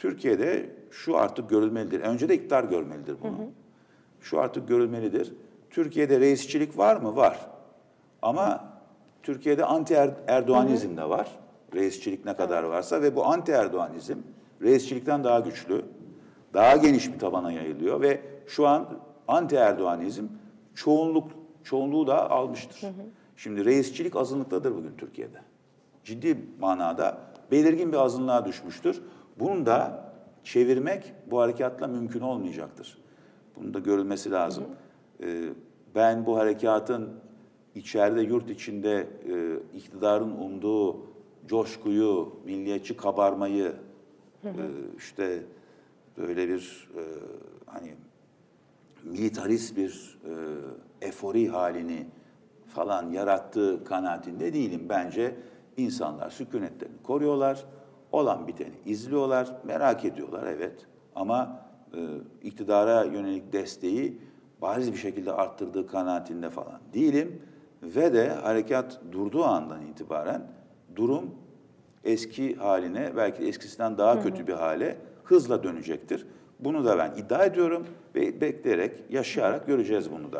Türkiye'de şu artık görülmelidir. Önce de iktidar görmelidir bunu. Şu artık görülmelidir. Türkiye'de reisçilik var mı? Var. Ama Türkiye'de anti Er- Erdoğanizm de var. Reisçilik ne kadar varsa ve bu anti Erdoğanizm reisçilikten daha güçlü, daha geniş bir tabana yayılıyor ve şu an anti Erdoğanizm çoğunluk çoğunluğu da almıştır. Şimdi reisçilik azınlıktadır bugün Türkiye'de. Ciddi manada belirgin bir azınlığa düşmüştür. Bunu da çevirmek bu harekatla mümkün olmayacaktır. Bunun da görülmesi lazım. Ee, ben bu harekatın içeride, yurt içinde e, iktidarın umduğu coşkuyu, milliyetçi kabarmayı, e, işte böyle bir e, hani militarist bir e, efori halini falan yarattığı kanaatinde değilim. Bence insanlar sükunetlerini koruyorlar, olan biteni izliyorlar, merak ediyorlar evet. Ama e, iktidara yönelik desteği bariz bir şekilde arttırdığı kanaatinde falan değilim. Ve de harekat durduğu andan itibaren durum eski haline, belki eskisinden daha kötü bir hale hızla dönecektir. Bunu da ben iddia ediyorum ve bekleyerek, yaşayarak göreceğiz bunu da.